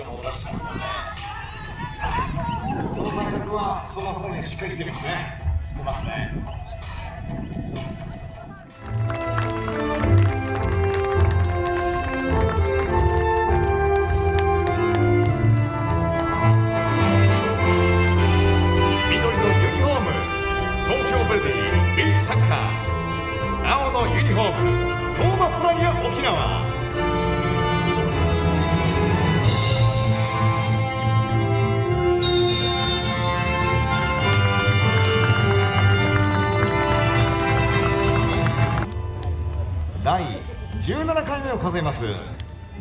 ってもおかしくないですこの対策はその方面にしっかりしてますね出ますね。17回目を数えます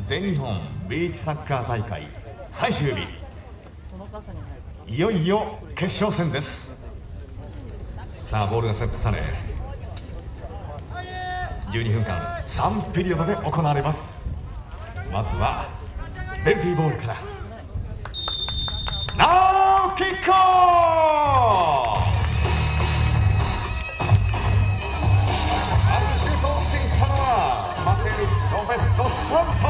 全日本ビーチサッカー大会最終日いよいよ決勝戦ですさあボールがセットされ12分間3ピリオドで行われますまずはベルティーボールからナウキックテウス・ロペス・ドスサント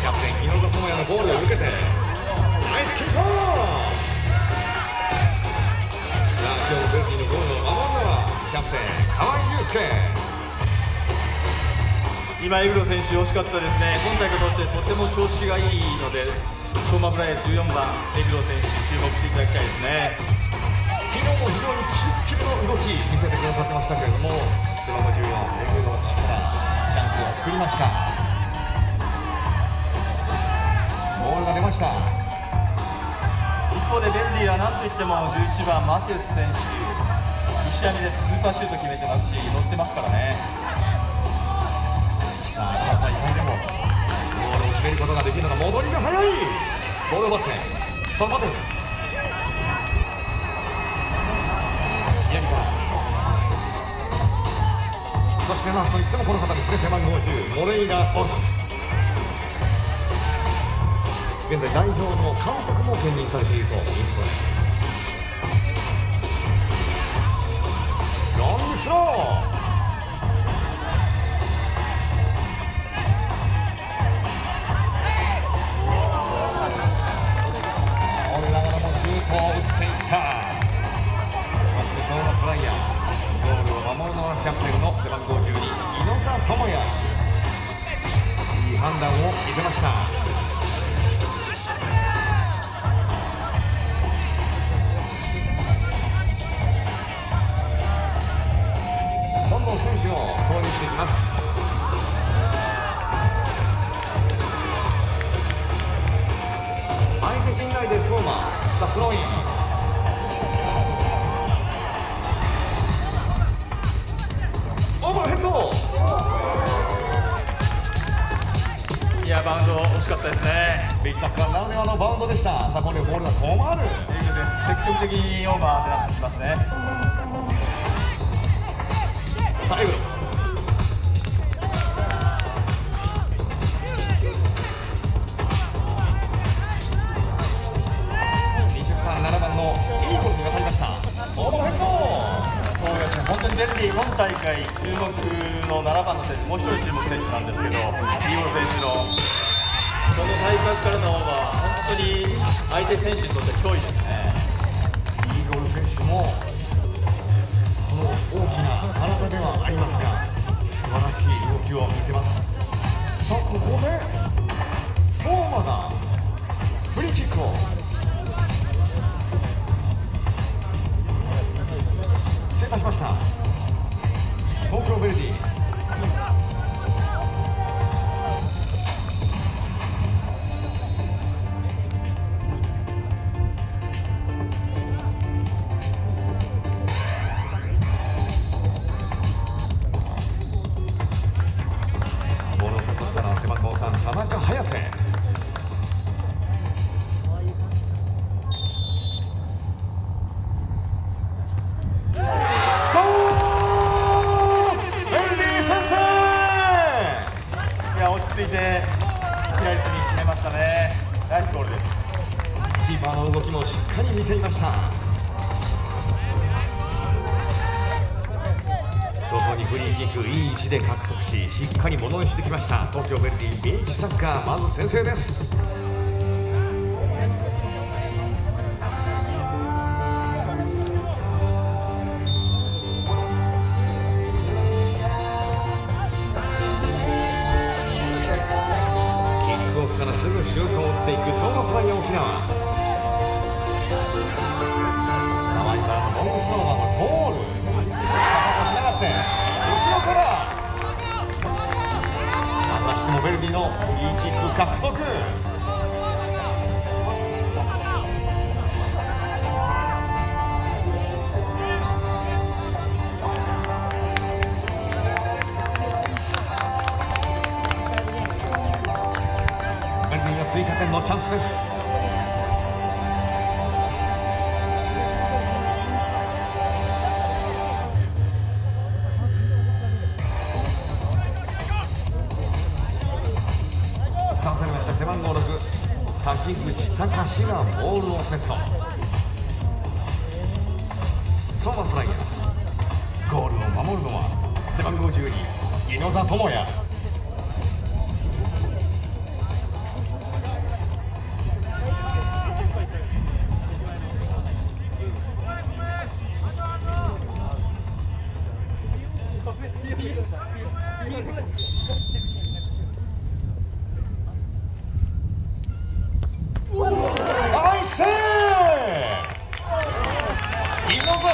キャプテン井上智也のボールを受けてナイスキックオフ。さあ今日ベルティのゴールを守るのはキャプテン河合祐介。今、エグロ選手、惜しかったですね、今大会とってとても調子がいいので、相馬ブライア14番、エグロ選手、注目していただきたいですね。昨日も動き見せてくださってましたけれども背番号14エグの力チャンスを作りました。ボールが出ました。一方でベンディはなんといっても11番、マテウス選手、1試合目でスーパーシュート決めてますし、乗ってますからね。さあ大会でもゴールを決めることができるのが戻りが早い。ボールを持ってその待て宮してなんといってもこの方ですね。背番号10モレイナ・オス。現在代表の監督も兼任されているということです。ロングスロー。いい判断を見せました。ね。ビーチサッカーならではのバウンドでした。さあ今度はボールが止まる、積極的にオーバー狙ってきますね。さあエグロ23番のいいボールに渡りました。オーバーヘッドそうですね、本当にベルディ、今大会注目の7番の選手、もう一人注目選手なんですけど、イーゴル選手のこの体格からのオーバー、本当に相手選手にとって脅威ですね。イーゴル選手もこの大きな体ではありますが素晴らしい動きを見せますさあここで相馬がフリーキックをセーターしました東京ベルディ獲得ししっかりものにしてきました。東京ヴェルディビーチサッカーまず先制です。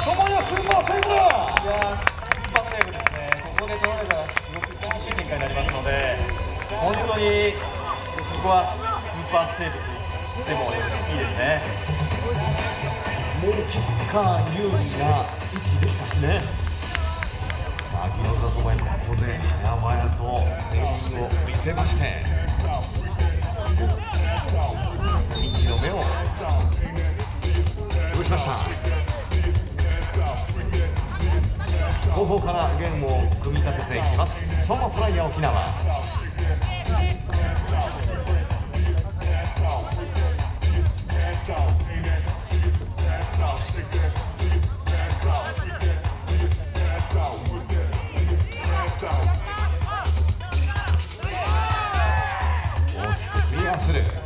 智也スーパーセーブだいやースーパーセーブです。ね、ここで取られたらすごく厳しい展開になりますので、本当にここはスーパーセーブと言ってもいいですね。もうキッカー有利な位置でしたしね。さあ井野座智也ここで早々とセーブを見せまして。ピンチの目を潰しました後方からゲームを組み立てていきます。そのフライヤー沖縄。大きくクリアする。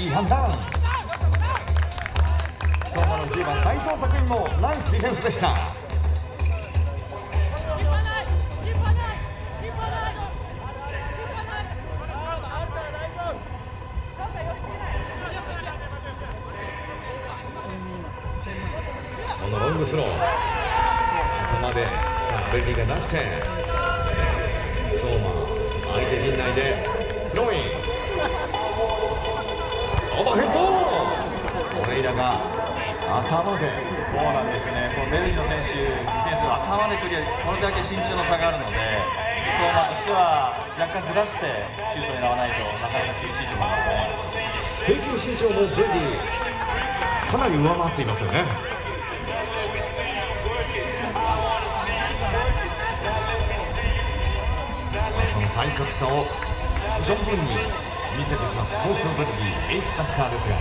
いい判断相馬の10番斉藤拓海もナイスディフェンスでした。このロングスロー。ここまでさあベルディが出して。上回っていますよね。その体格差を存分に見せてきます東京ベルディ H サッカーですが。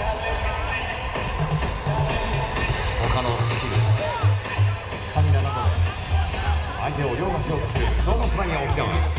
他のスキルスタミナなどで相手を凌駕しようとするそのプライヤー沖縄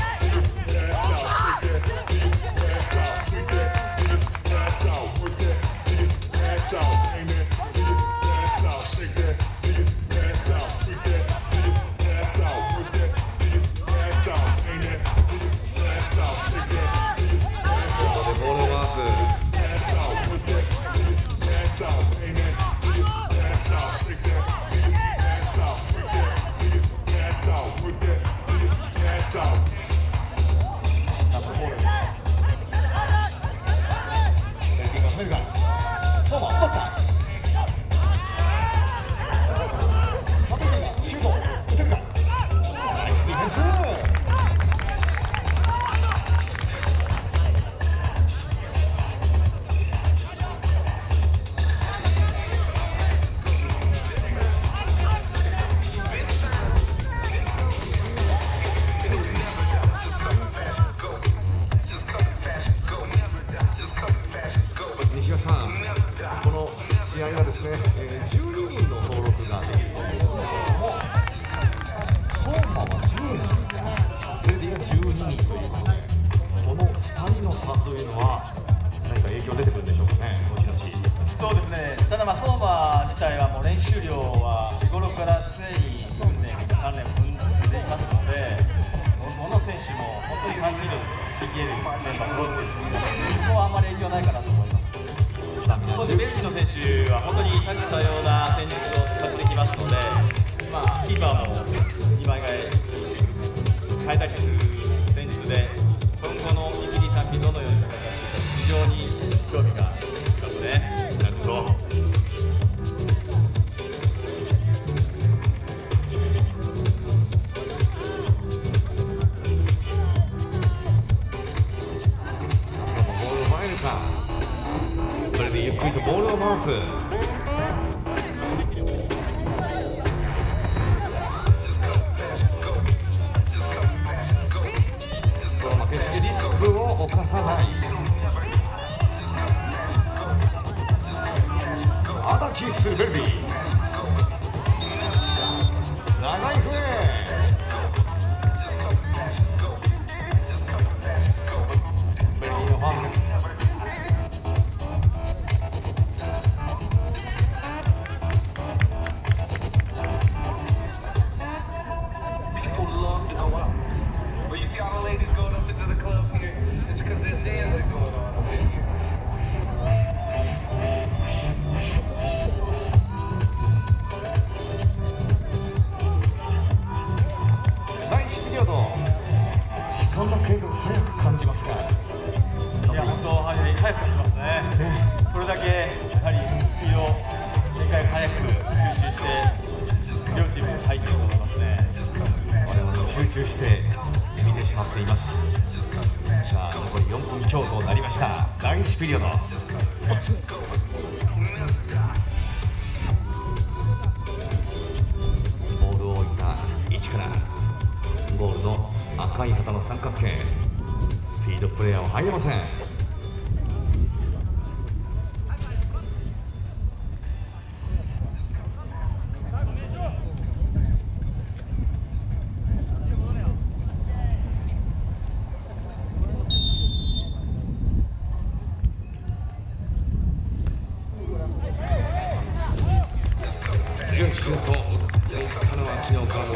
前回のは違うかも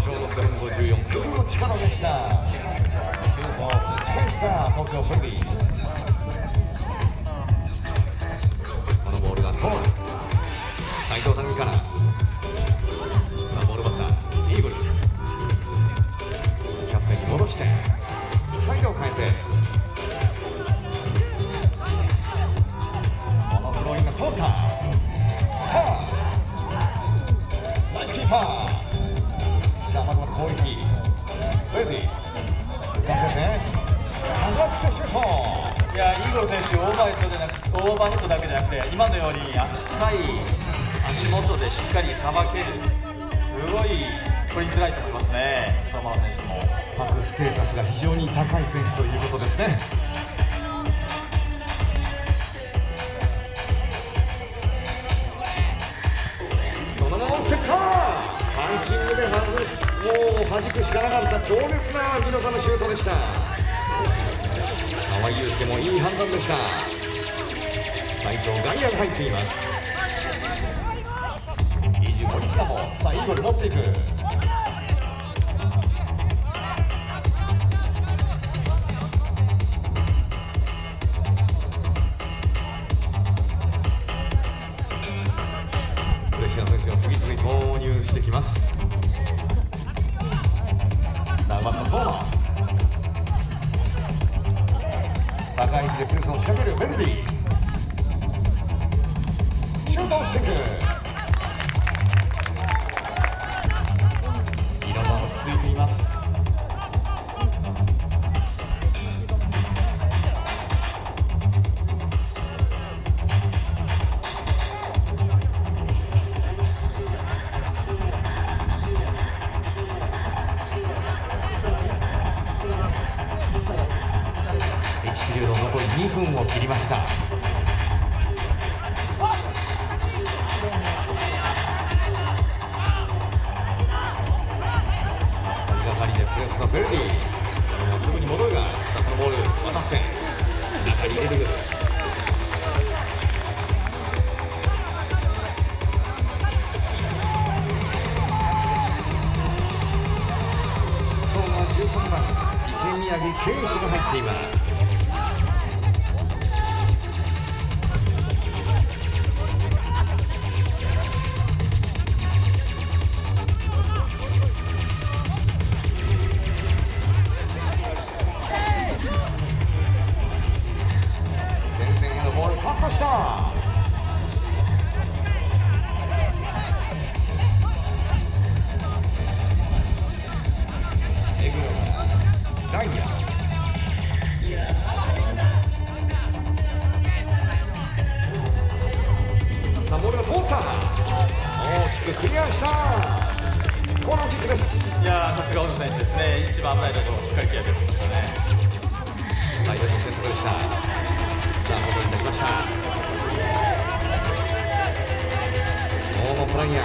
長の154キロの力でした。高い位置でスを仕掛けるメルディシュートをチェック。さあボールが通った。大きくクリアした。コーナーキックです。いやさすが小野選手ですね。一番危ないところをしっかり決めてましたね。サイドにセットでしたさあ戻り出しました大野プライヤー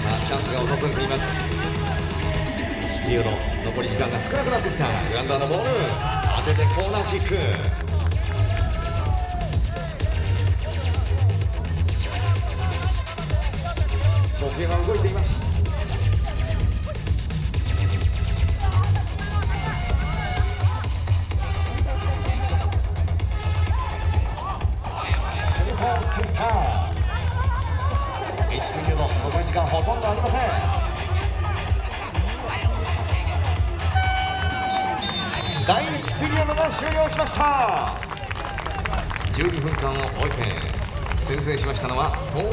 さあチャンスが訪れています。ピリオド残り時間が少なくなってきた。グランダーのボール。当ててコーナーキック。時計は動いて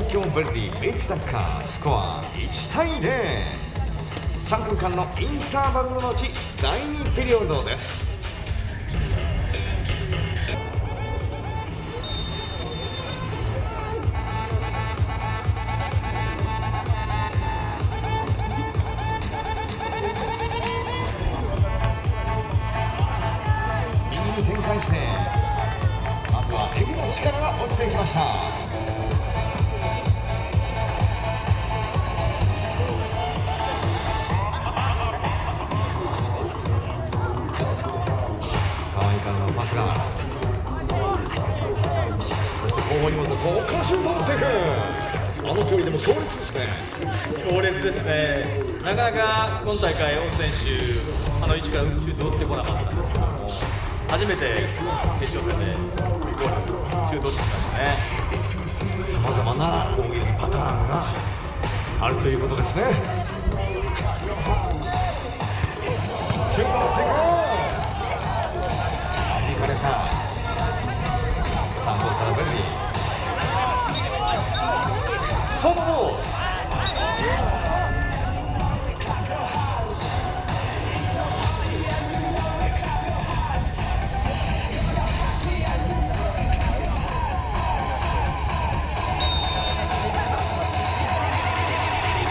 東京ヴェルディベイチサッカースコア1対03分間のインターバルの後第2ピリオドです。がそして後方にもここからシュートを打っていくあの距離でも強烈ですね。強烈ですねなかなか今大会小野選手あの位置からシュート打ってこなかった。んですけども初めて決勝戦でゴールシュート打ってきましたね。さまざまな攻撃パターンがあるということですね。シュートをしていくその一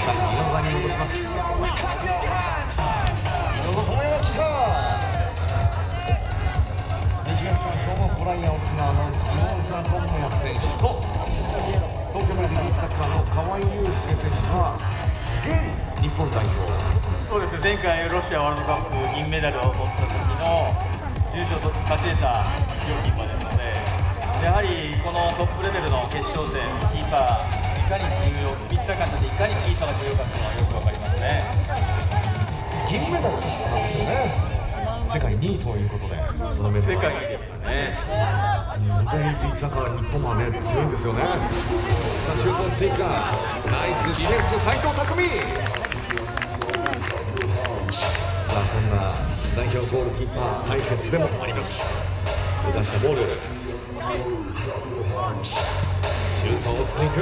旦見逃に戻します。井上智也が来た西垣さん総合ライヤー沖縄の井上智也選手とサッカーの河合祐介選手が現日本代表そうです前回ロシアワールドカップ銀メダルを取った時の優勝と勝ち得た両キーパーですのでやはりこのトップレベルの決勝戦キーパーいかに重要3日間でいかにキーパーが重要かというのはよくわかりますね。銀メダルですよね世界2位ということでそのメンバー世界にでね。本当にビーチサッカー日本はね強いんですよね。さあシュートを打っていくかナイスディフェンス斉藤匠さあそんな代表ゴールキーパー対決でもあります。出したボール。シュートを打っていく。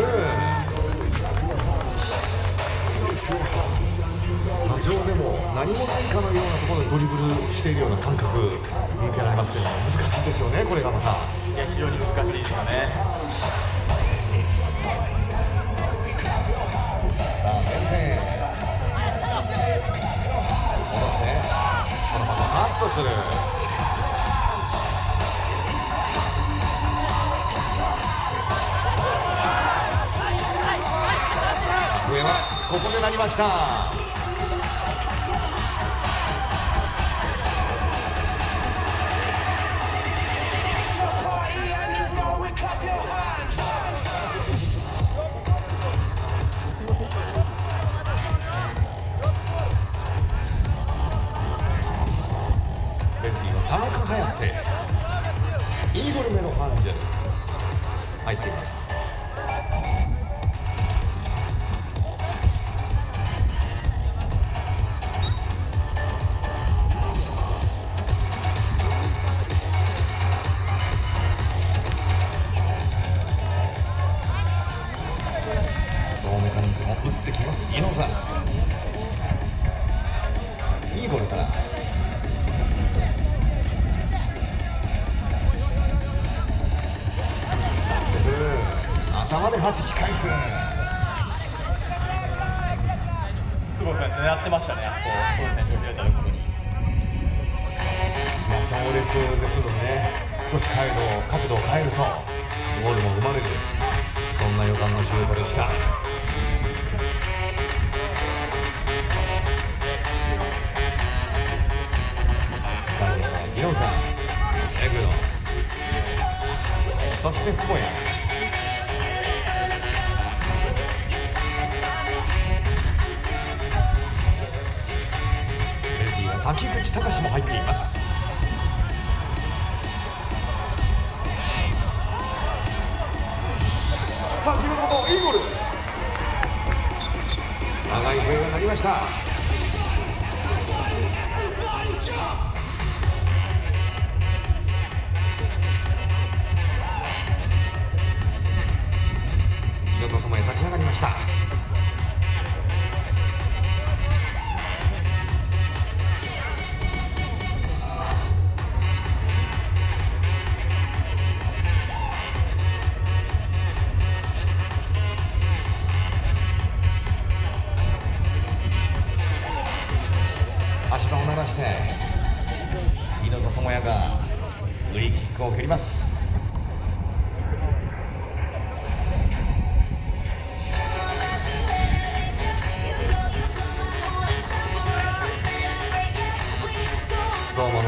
スタジオでも何もないかのようなところでドリブルしているような感覚見受けられますけど難しいですよねこれがまた。いや非常に難しいですよね。さあ前線戻して。そのままカットするここでなりましたイーグル目のファンジェル入っています。頭で弾き返す久保選手狙ってましたねあそこ久保選手が開いたところに強烈ですのでね少し角度を角度を変えるとゴールも生まれるそんな予感のシュートでした。ギロンさんエグロそして坪谷。秋口隆も入っています。さあ、広本いいゴール。長い笛が鳴りました。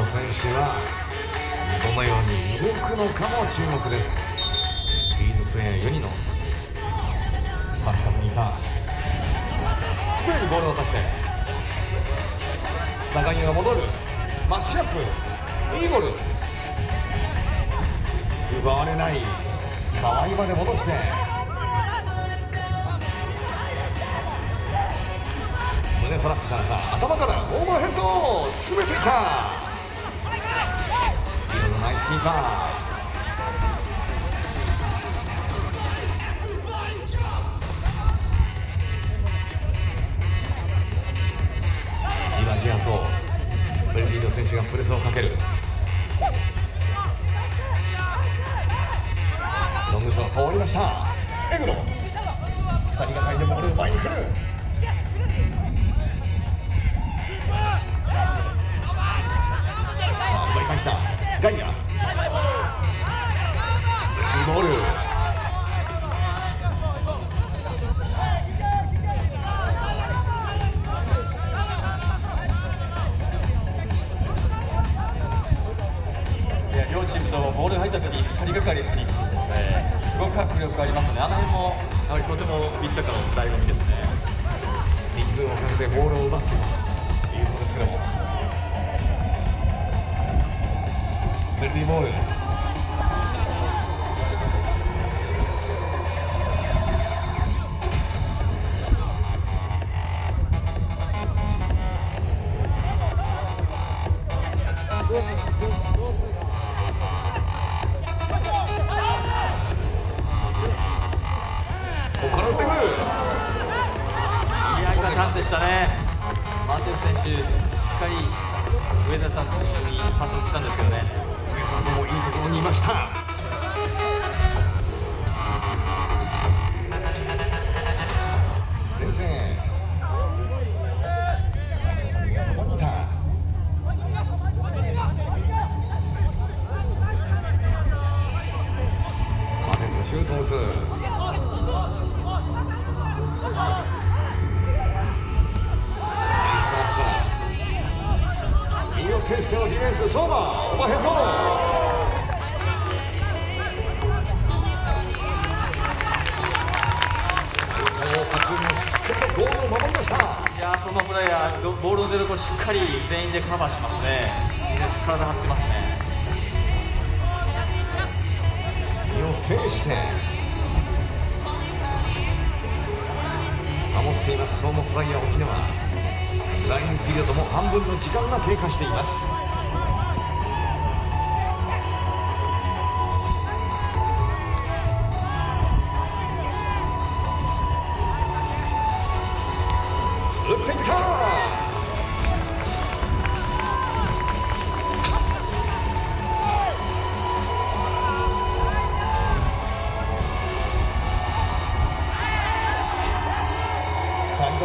選手はどのように動くのかも注目です。リードプレーヤー4人のさあ近くにいたスクエにボールを渡して相模が戻る。マッチアップ。イール。奪われない。河合まで戻して。胸トラップからさ頭からオーバーヘッド詰めていた。リードのナイスキーパーじわじわとベルギーの選手がプレスをかける。ロングスは通りました。エグロ。2人がかりでボールを前に来る。奪い返した。ガイア。ボルを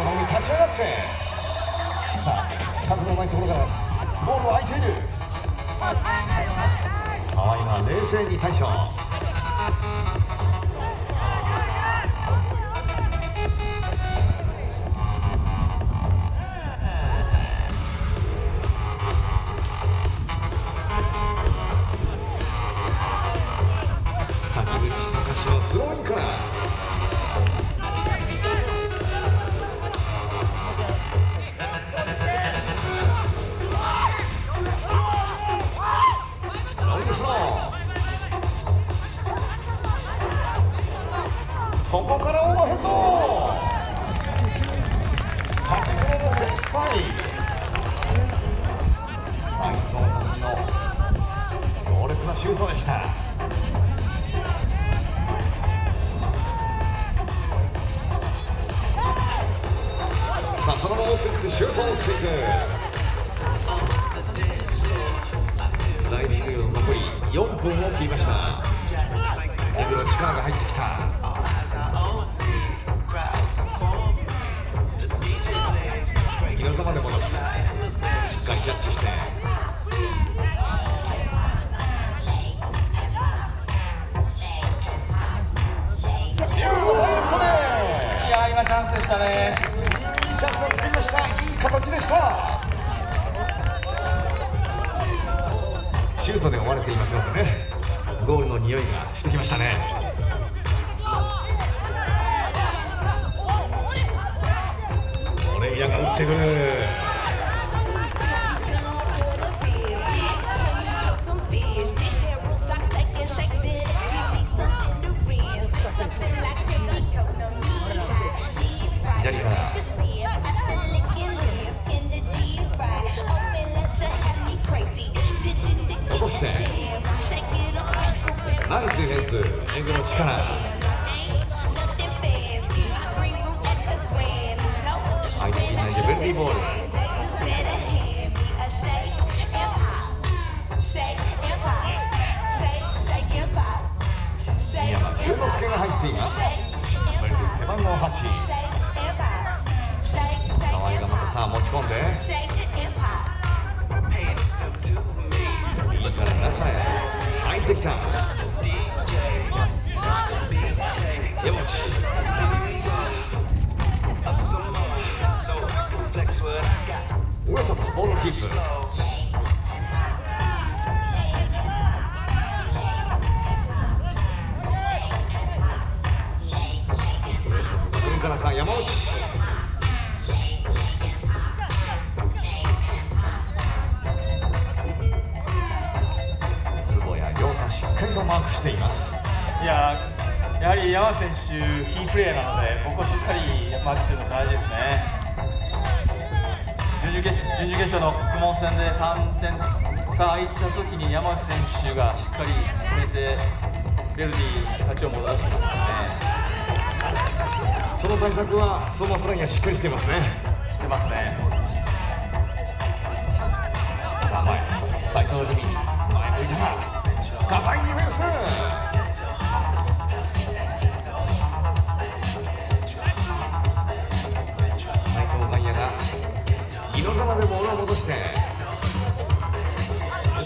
サイド前に立ち上がって。さあ角のないところからボールは空いている。河合が冷静に対処。シュートで追われていますのでねゴールの匂いがしてきましたね。オレイヤが打ってくる。左から。ナイスディフェンスエングの力。相手陣内でベルリーボール。宮山龍之介が入っています。ベルリー背番号8河合がまたさあ持ち込んで。右から中へ。入ってきた。上里ボールをキープ上からさん山内坪谷亮太しっかりとマークしています。いやーやはり山選手キープレーなのでここしっかりマークするの大事ですね。準々決準々決勝の副門戦で3点差空いた時に山内選手がしっかり決めてベルディ勝ちを戻してますねその対策は相馬プライヤーしっかりしていますね。してますね。さあ前斉藤組前向いた硬いディフェンス。井野沢でボールを戻して。打っ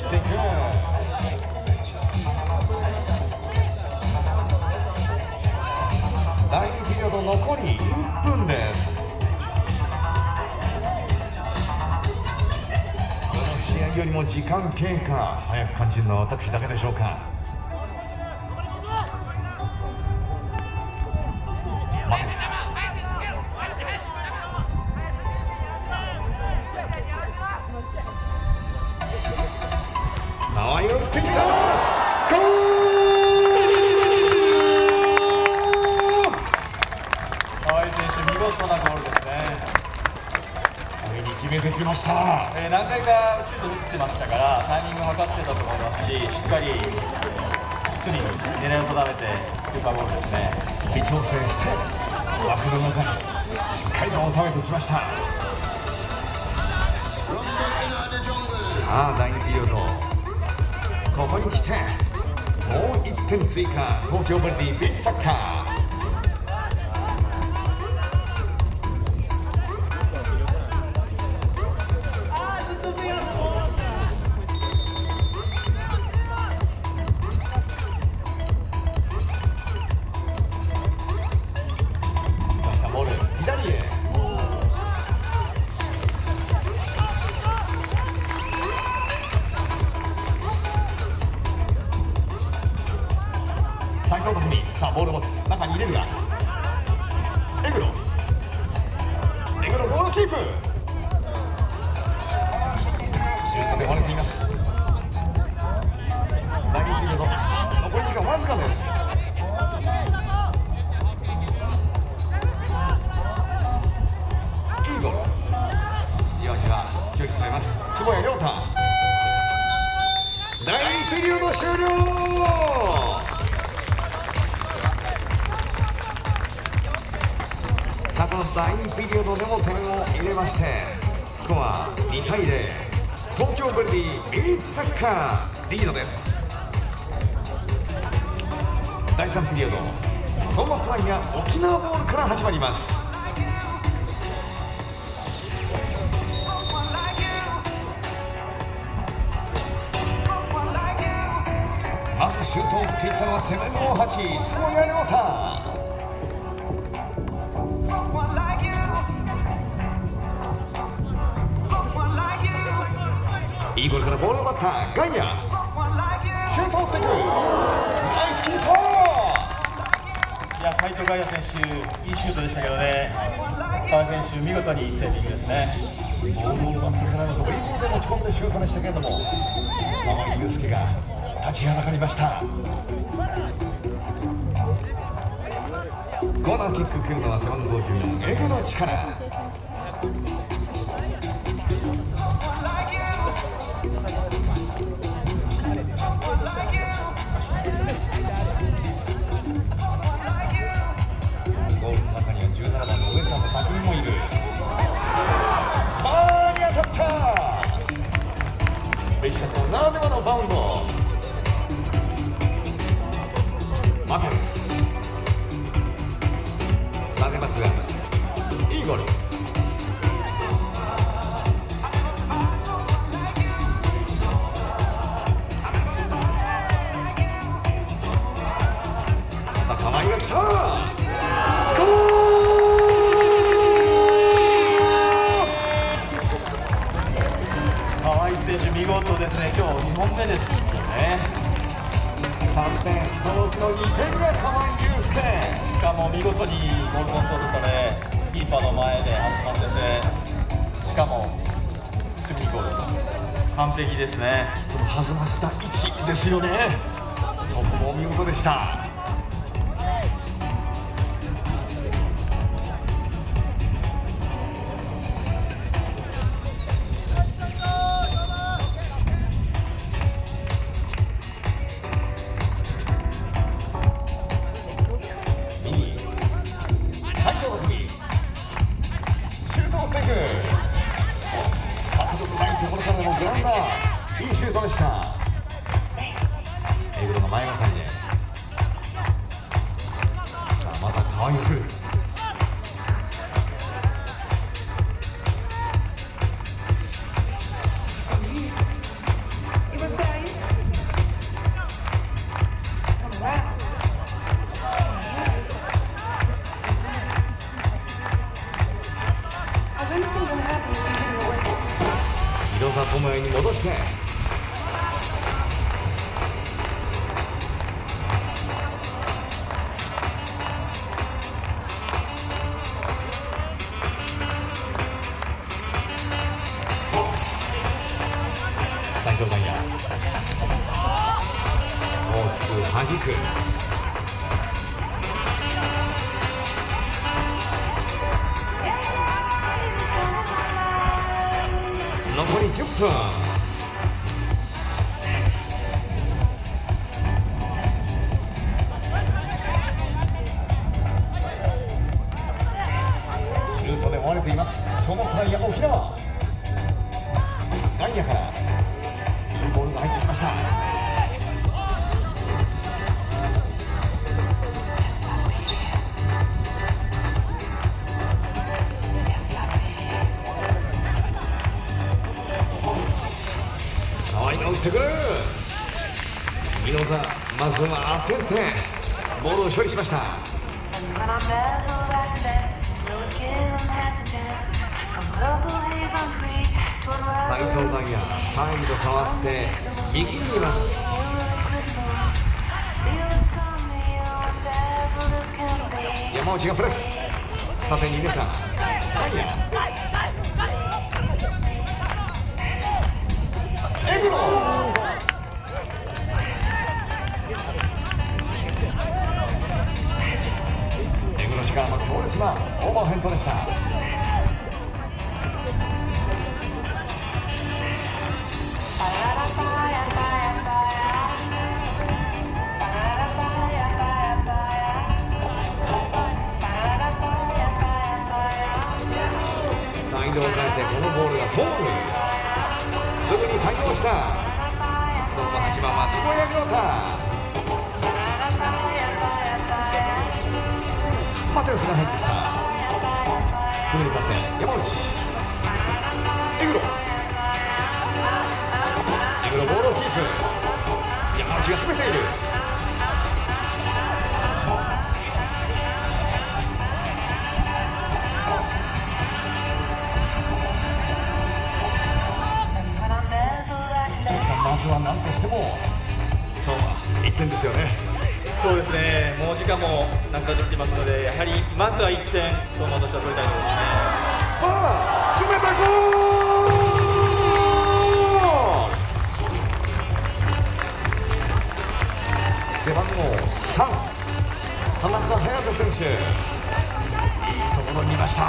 ていく。第2ピリオド残り1分です。この試合よりも時間経過早く感じるのは私だけでしょうか。 ซึ่งสีขาโตเกียวบันดีบิ๊กสักขา いいボールからボールを奪ったガイアシュートを打っていくナイスキーパーいや斉藤ガイア選手いいシュートでしたけどね。川選手見事にセービングですね。ボールを奪ってからのドリブルで持ち込んでシュートでしたけれども天野祐介が立ちはだかりました。コーナーキック来るのは背番号14エグの力。ならではのバウンド。を処理しまイヤ3位と変わって2にいます。山内がプレス。縦に入れた。からの強烈な。オーバーヘッドでした。サイドを変えてこのボールが通る。すぐに対応した。その8番は坪谷亮太。マテウスが入ってきたすぐに勝って山内エグロエグロボールをキープ山内が詰めている鈴木さんまずは何としてもそう1点ですよね。そうですね、もう時間もなくなってきてますので、やはりまずは1点、相馬としては取りたいところですね。ああ冷たゴ背番号3田中隼人選手いいところにいましたさ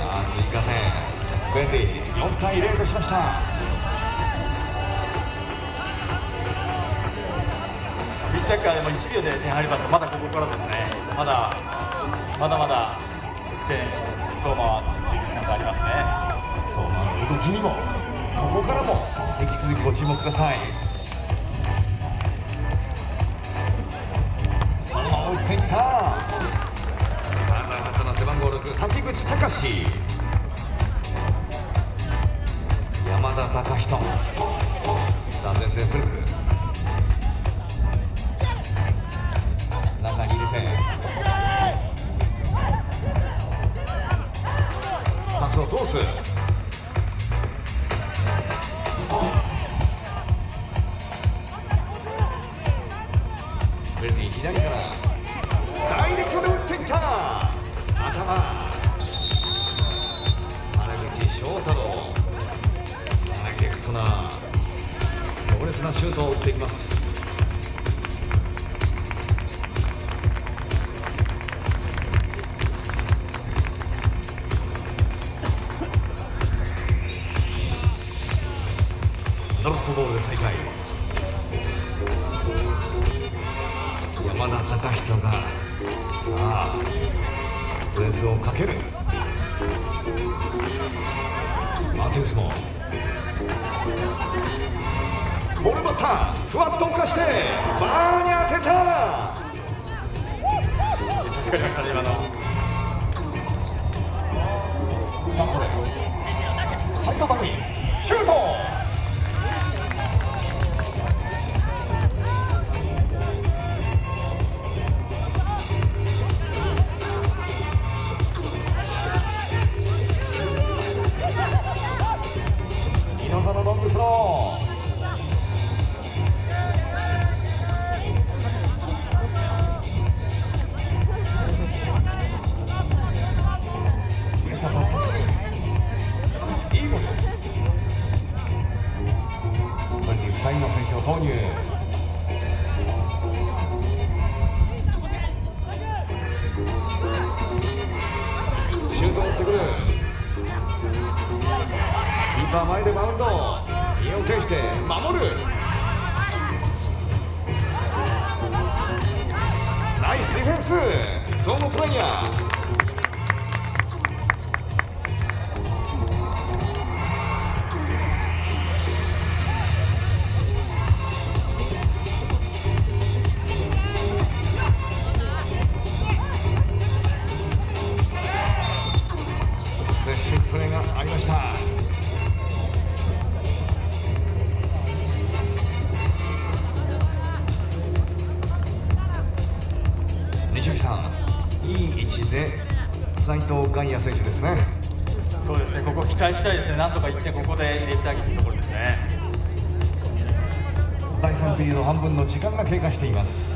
あ追加点。ベンディ4対0としました。チサッカーでも1秒で点入りますが、まだここからですね、まだまだまだ得点、相馬はできるチャンスありますね。そうまあ動きにもここからも引き続きご注目ください。そのまま打っていった。新たな背番号6滝口隆。山田貴人。さあ前線ース間が経過しています。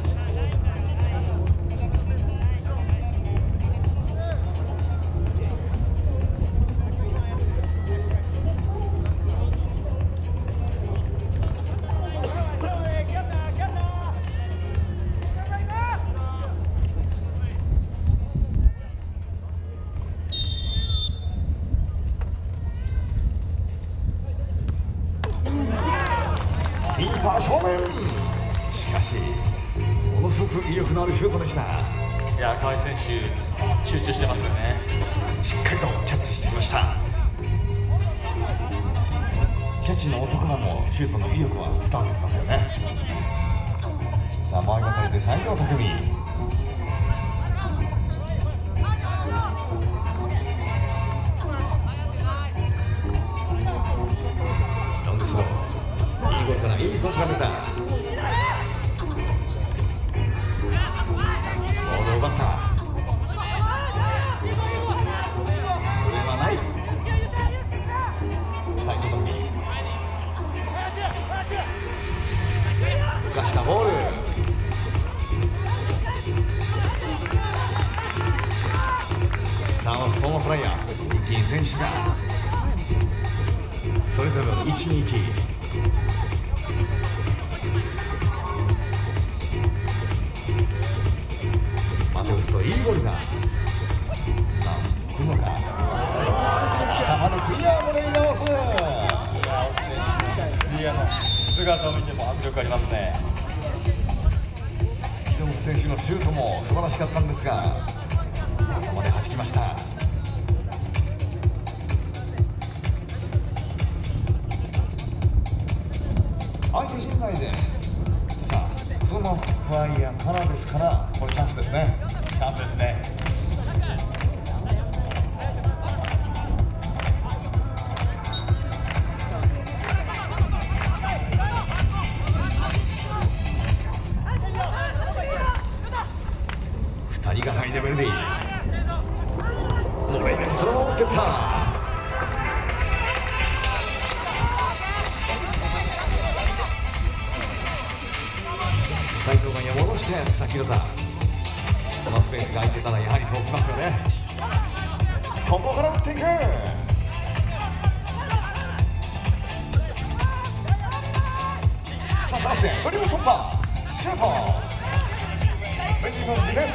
スディフェンス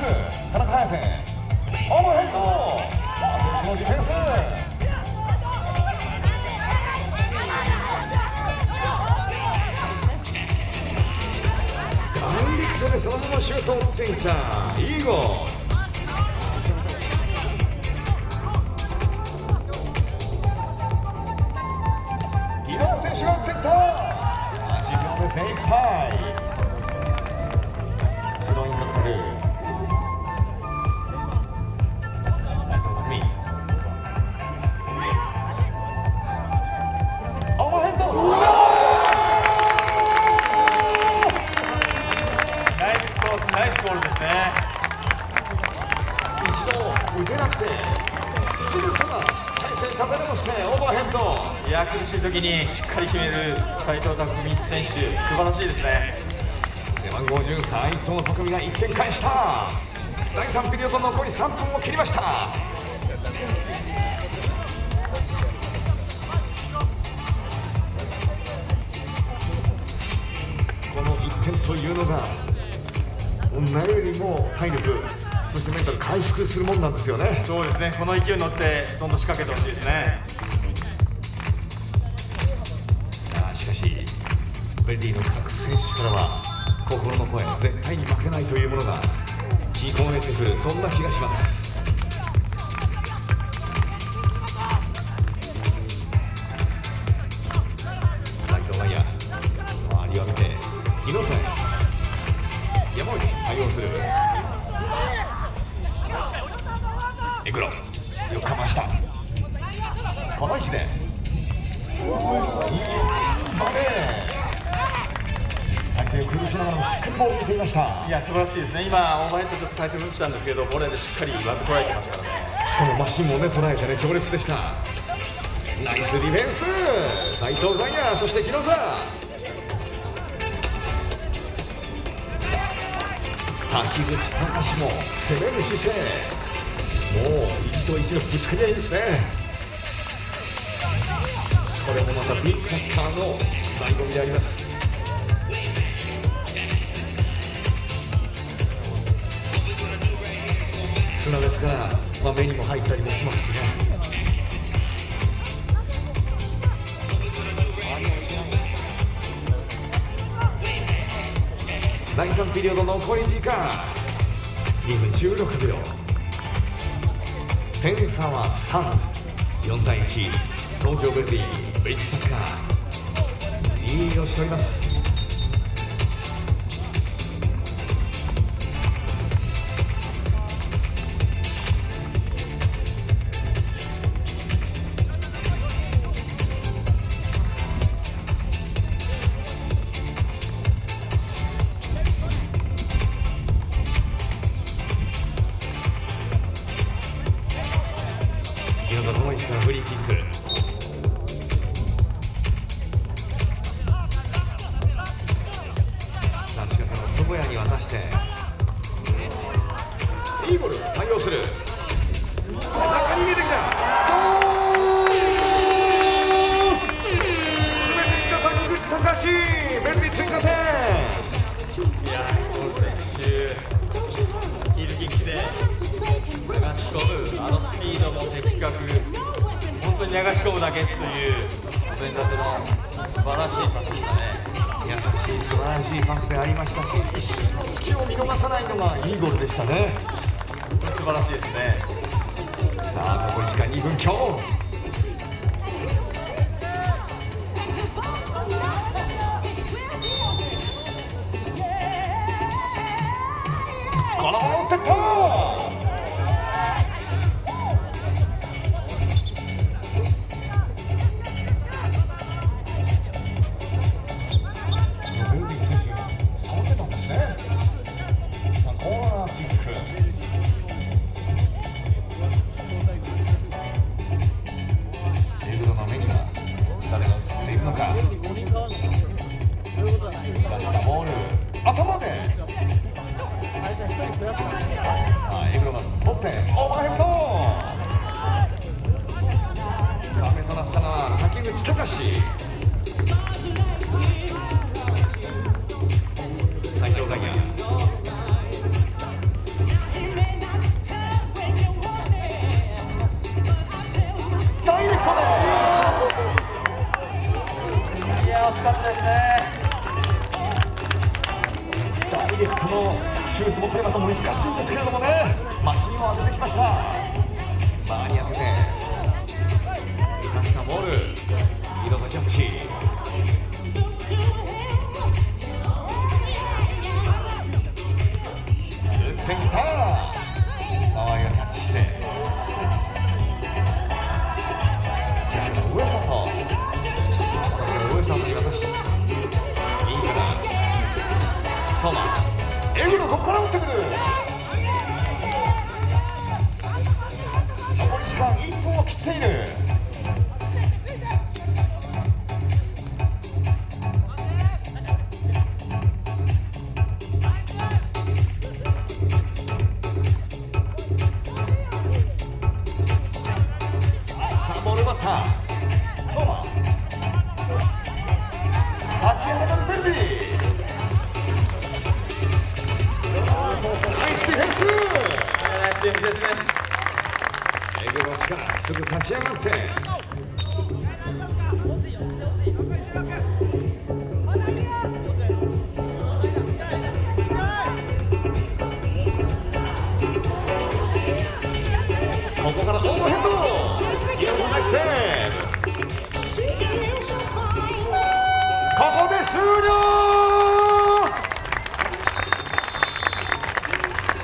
田中オーバーヘッドアンチディフェンスでそのままシュートを打っていたイーゴー選手が打ってきたでなんですよね。そうですね。この勢いに乗ってどんどん仕掛けてほしいですね。いや素晴らしいですね。今オーバーヘッドちょっと体勢崩したんですけどボレーでしっかりバック捉えてましたからね。しかもマシンもね捉えてね強烈でした。ナイスディフェンス!斉藤ガイアそして木野沢。滝口隆も攻める姿勢。もう一と一のぶつかり合いですね。これもまたビッグサッカーの醍醐味であります。から、まあ、目にも入ったりもしますね第3ピリオド残り時間。2分16秒。点差は34対1東京ベルディベイチサッカー。リードしております。今のこの位置からフリーキック。さあ近くの祖母屋に渡して。イール対応する。流し込むだけというお膳立ての素晴らしいパスでしたね優しい素晴らしいパスでありましたし一瞬の隙を見逃さないのがいいゴールでしたね。素晴らしいですね。さあ残り時間2分強。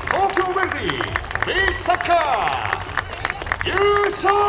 東京ベルディベースサッカー優勝。